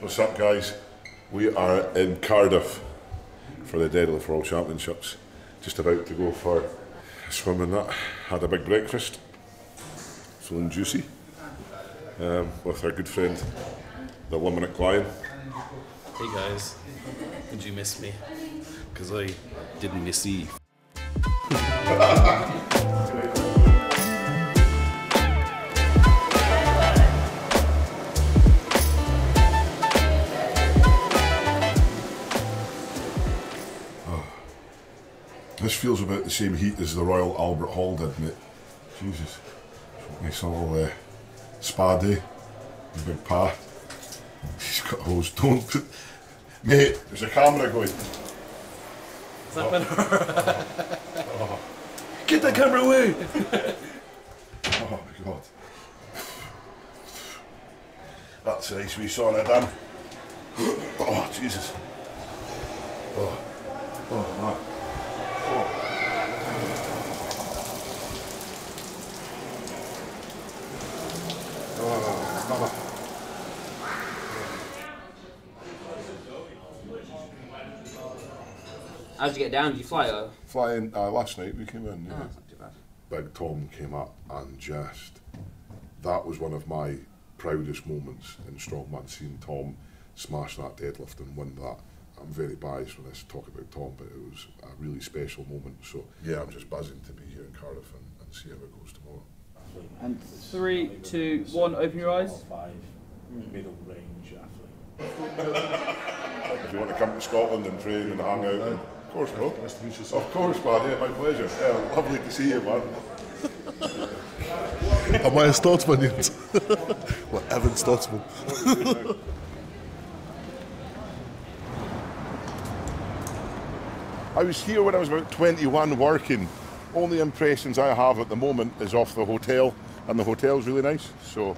What's up, guys? We are in Cardiff for the Deadlift World Championships. Just about to go for a swim and that. Had a big breakfast, feeling juicy, um, with our good friend, the Limerick Lion. Hey guys, did you miss me? Because I didn't miss you. This feels about the same heat as the Royal Albert Hall did, mate. Jesus. Nice little uh, spa day. The big Pa. He's got hose. Don't. put- Mate, there's a camera going. Is that better? Get the camera away! Oh my god. That's a nice wee sauna, Dan. Oh, Jesus. Oh, oh, man. Oh. Oh. How'd you get down? Did you fly over? Flying uh, last night, we came in. Oh, Yeah. that's not too bad. Big Tom came up and just that was one of my proudest moments in strongman seeing Tom smash that deadlift and win that. I'm very biased when I talk about Tom, but it was a really special moment. So yeah, I'm just buzzing to be here in Cardiff and, and see how it goes tomorrow. And three, two, one. Open your eyes. Five middle range athlete. If you want to come to Scotland and train and hang out, of course, bro. Nice to meet you, sir. Of course, man. Yeah, my pleasure. Yeah, lovely to see you, man. Am I a Scotsman yet? well, Evan Scotsman. I was here when I was about 21 working. Only impressions I have at the moment is off the hotel, and the hotel's really nice. So,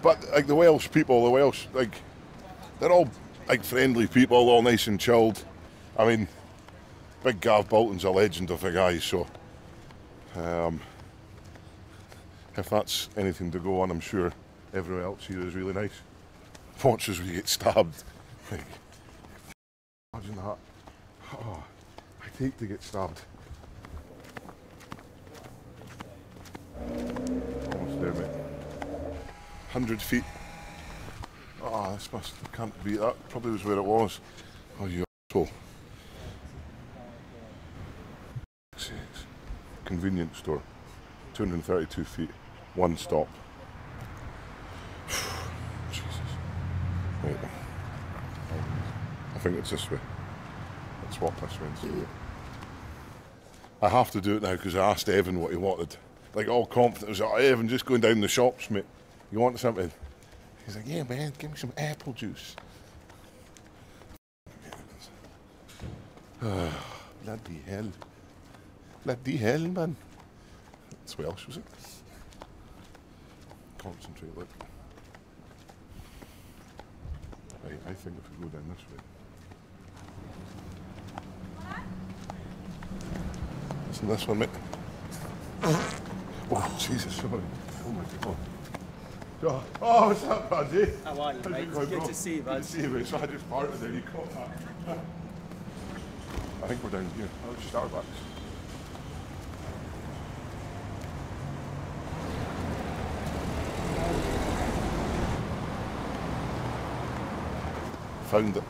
but like the Welsh people, the Welsh like they're all like friendly people, all nice and chilled. I mean, Big Gav Bilton's a legend of a guy, so um, if that's anything to go on, I'm sure everyone else here is really nice. Watch as we get stabbed. Imagine that. Oh, I'd hate to get stabbed. Almost there, mate. 100 feet. Oh, this must, can't be, that probably was where it was. Oh, you asshole. Convenience store. 232 feet. One stop. Jesus. I think it's this way. Let's walk this way and see it. I have to do it now because I asked Evan what he wanted. Like all confident, I was like, "Oh, Evan, just going down the shops, mate. You want something? He's like, yeah, man, give me some apple juice. Bloody hell. Bloody hell, man. That's Welsh, was it? Concentrate, look. Right, I think if we go down this way. Isn't this one, mate? Oh, Jesus, sorry. Oh my God. Oh, oh what's up, buddy? How are you, How's mate? it going, Good bro? to see you, Good to see you, mate. So I just parted there. You caught that. I think we're down here. Oh, Starbucks. Found it.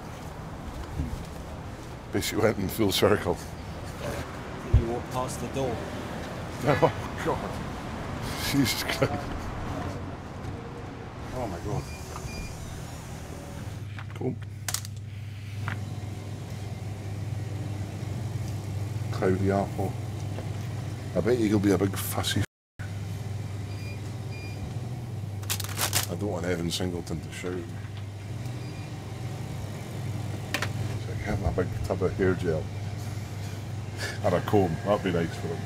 Basically went in full circle. You past the door. Oh God. Jesus Christ. Oh my God. Cool. Cloudy apple. I bet you'll be a big fussy. I don't want Evan Singleton to shout. So I have a big tub of hair gel and a comb. That'd be nice for him.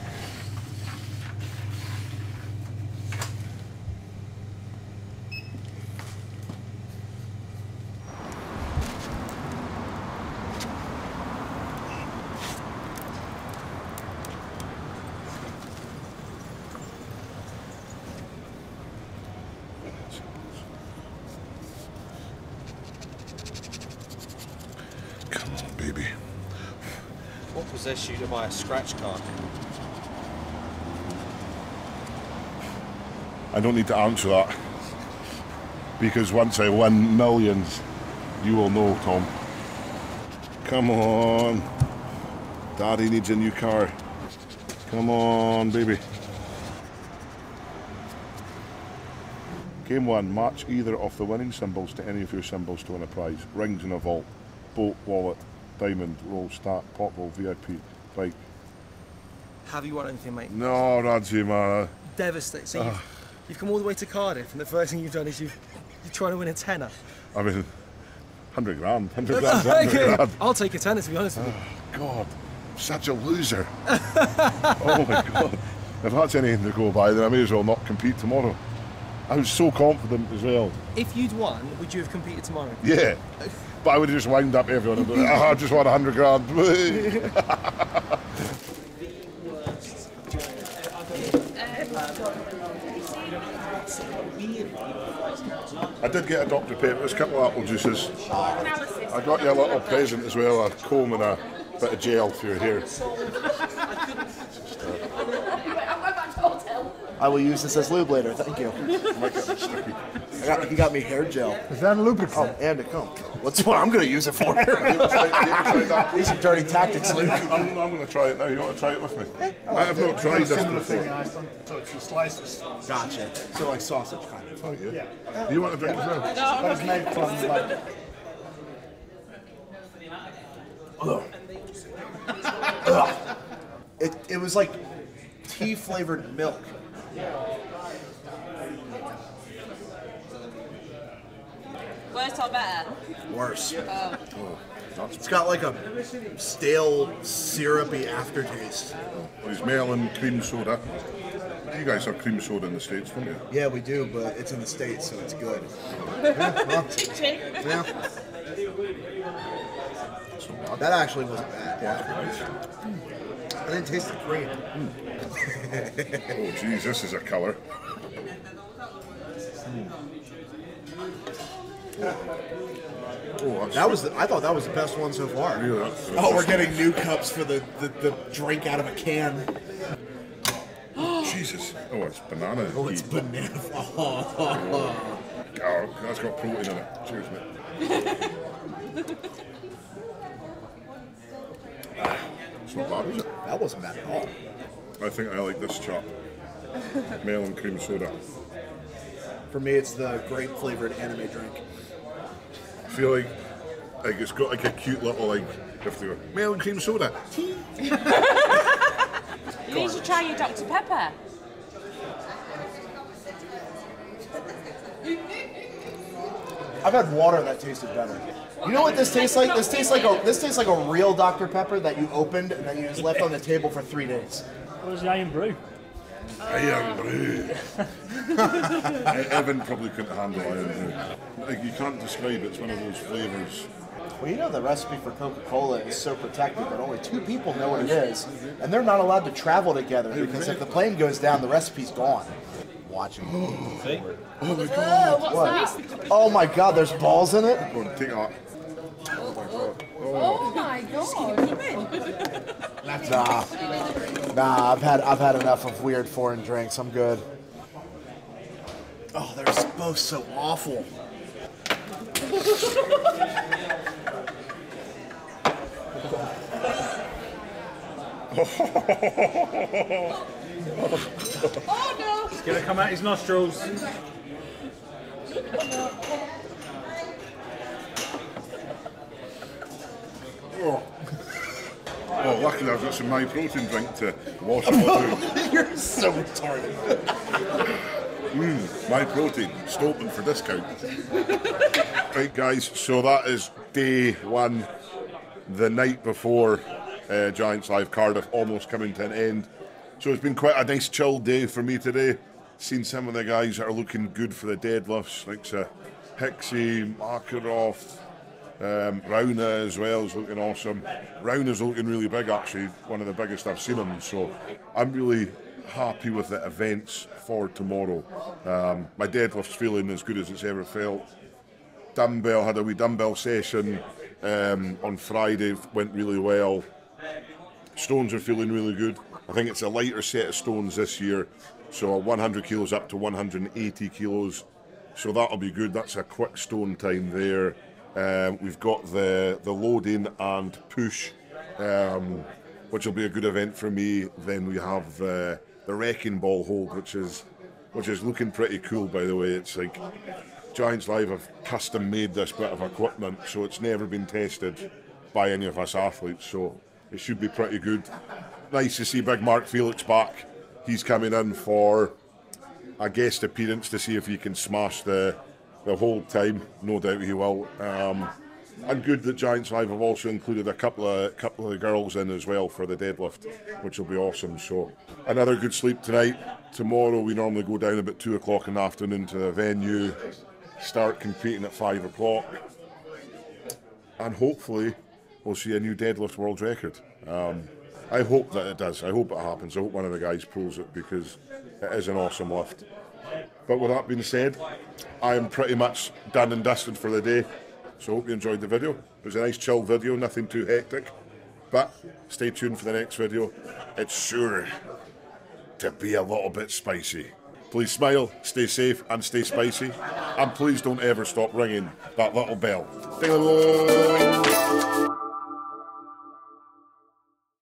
Come on, baby possess you to buy a scratch card? I don't need to answer that because once I win millions, you will know, Tom. Come on. Daddy needs a new car. Come on, baby. Game one, match either of the winning symbols to any of your symbols to win a prize. Rings in a vault, boat, wallet, diamond, roll, pot roll, VIP, bike. Have you won anything, mate? No, Raji, man. Devastating. So you've, ah. you've come all the way to Cardiff, and the first thing you've done is you've, you're trying to win a tenner. I mean, 100 grand. 100 grand. 100 grand. I'll take a tenner, to be honest with you. Ah, God, such a loser. oh my God. If that's anything to go by, then I may as well not compete tomorrow. I was so confident as well. If you'd won, would you have competed tomorrow? Yeah. But I would have just wound up everyone and be like, "Ah, I just won 100 grand. I did get a Dr. Pepper's, a couple of apple juices. I got you a little present as well, a comb and a bit of gel for your I will use this as lube later. Thank you. Might get a bit sticky. I got, you got me hair gel. Is that a lubricant? Oh, and a comb. What's what I'm going to use it for? You ever tried- you ever tried that? These are dirty tactics, Luke. I'm, I'm going to try it now. You want to try it with me? I have not tried this Similar thing before. So it's the slices. Gotcha. So like sausage kind of. Oh, yeah. Do you want to drink as well? But it's made from like It, it was like tea flavored milk. Worse or better? Worse. It's got like a stale, syrupy aftertaste. There's melon cream soda. You guys have cream soda in the States, don't you? Yeah, we do, but it's in the States, so it's good. Yeah. That actually wasn't bad. Yeah. I didn't taste the cream. Oh, geez, this is a colour. Oh, That was the, I thought that was the best one so far. Really, that's- Oh, we're getting new cups for the, the, the drink out of a can. Jesus. Oh, it's banana. Oh, it's heat. banana. Oh, Oh, that's got protein in it. Cheers, mate. Ah, it's not bad, is it? that wasn't bad at all. I think I like this chop. Melon cream soda. For me, it's the grape flavored anime drink. I feel like like it's got like a cute little like if they were melon cream soda. You need to try your Dr. Pepper. I've had water that tasted better. You know what this tastes like? This tastes like a this tastes like a real Dr Pepper that you opened and then you just left on the table for three days. what was the Irn-Bru? Iron brew. Evan probably couldn't handle iron brew. Like you can't describe it. It's one of those flavors. Well, you know the recipe for Coca-Cola is so protected that only two people know what it is, and they're not allowed to travel together because if the plane goes down, the recipe's gone. Watching. Oh, what's that? Oh my God! There's balls in it. Go and take that. Oh, oh my god. Nah, nah. I've had I've had enough of weird foreign drinks. I'm good. Oh, they're both so awful. Oh no. It's gonna come out his nostrils. Oh. Oh, luckily I've got some my protein drink to wash it out. You're so retarded. My protein, Stoltmans for discount. right, guys, so that is day one, the night before uh, Giants Live Cardiff, almost coming to an end. So it's been quite a nice chill day for me today. Seen some of the guys that are looking good for the deadlifts, like uh, Hixie, Makarov, um, as well is looking awesome. Rauno's looking really big, actually, one of the biggest I've seen him. So I'm really happy with the events for tomorrow. Um, my deadlift's feeling as good as it's ever felt. Dumbbell had a wee dumbbell session um, on Friday, went really well. Stones are feeling really good. I think it's a lighter set of stones this year, so 100 kilos up to 180 kilos. So that'll be good. That's a quick stone time there. Um, we've got the the load in and push, um, which will be a good event for me. Then we have the the wrecking ball hold, which is which is looking pretty cool. By the way, it's like Giants Live have custom made this bit of equipment, so it's never been tested by any of us athletes. So it should be pretty good. Nice to see Big Mark Felix back. He's coming in for a guest appearance to see if he can smash the the whole time. No doubt he will. Um, and good that Giants Live have also included a couple of couple of girls in as well for the deadlift, which will be awesome. So another good sleep tonight. Tomorrow we normally go down about two o'clock in the afternoon to the venue, start competing at five o'clock, and hopefully we'll see a new deadlift world record. Um, I hope that it does. I hope it happens. I hope one of the guys pulls it because it is an awesome lift. But with that being said, I am pretty much done and dusted for the day. So hope you enjoyed the video. It was a nice chill video, nothing too hectic. But stay tuned for the next video. It's sure to be a little bit spicy. Please smile, stay safe, and stay spicy. And please don't ever stop ringing that little bell. Ding-a-ling.